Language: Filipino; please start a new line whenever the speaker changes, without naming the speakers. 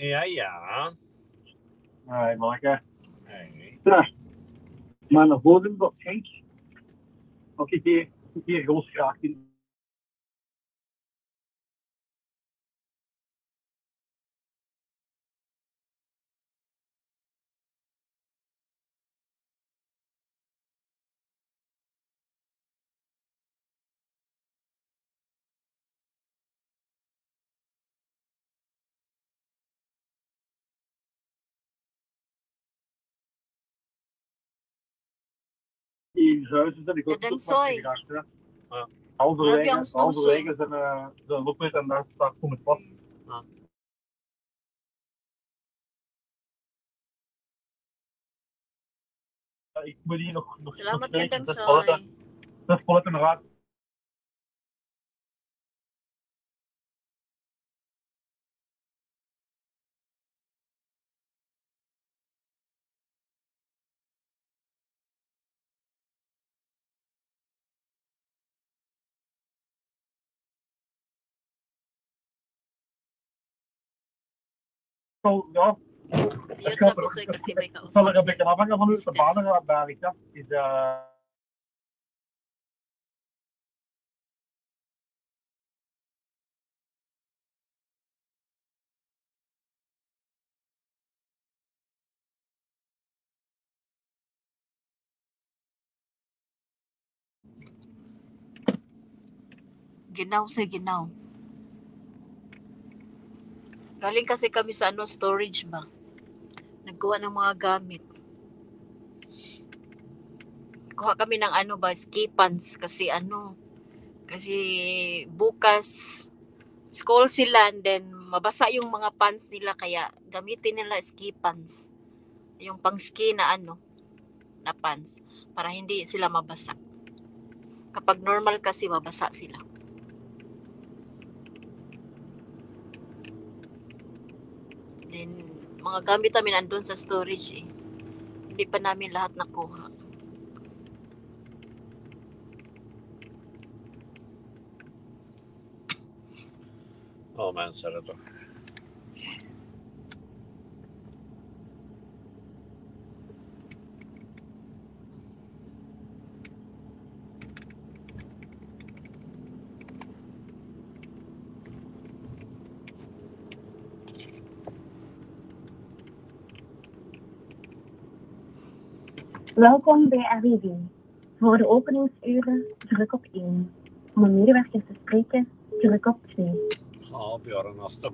Ja, ja.
Alright, Micah.
Hey. Daar.
Maar naar voren, wat Henk. oké, ik hier, hier graag in huizen zijn. Ik
dat
denk zo.
Ja.
Halverwege, zijn, uh, zijn oprit en daar, daar komt het vast. Ja. Ik moet hier nog... nog
Selamat
nog kijken. Dat is Paulette ja.
Jag
ska
försöka
se vilka som ser.
Kan
man vara ute på andra berget?
Genau, sehr genau. Galing kasi kami sa ano, storage ba? Nagkuha ng mga gamit. Kuha kami ng ano ba, ski kasi ano, kasi bukas school sila and then mabasa yung mga pants nila kaya gamitin nila ski pants. Yung pang ski na ano, na pants para hindi sila mabasa. Kapag normal kasi mabasa sila. Then, mga gamit namin andun sa storage eh. Hindi pa namin lahat nakuha.
Oh man, sarap to.
Welkom bij RIV. Voor de openingsuren druk op 1. Om een medewerker te spreken, druk op 2.
Ja, Björn, nästa